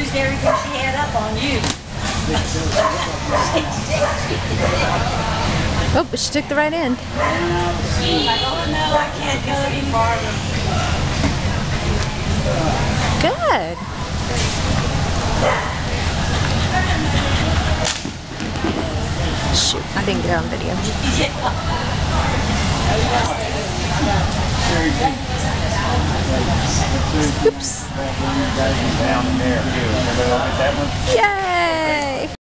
used everything she had up on you. Oh, but she took the right end. She's like, oh no, I can't go any farther. Good. Shoot, I didn't get on video. Oops. Down there. Remember that one? Yay!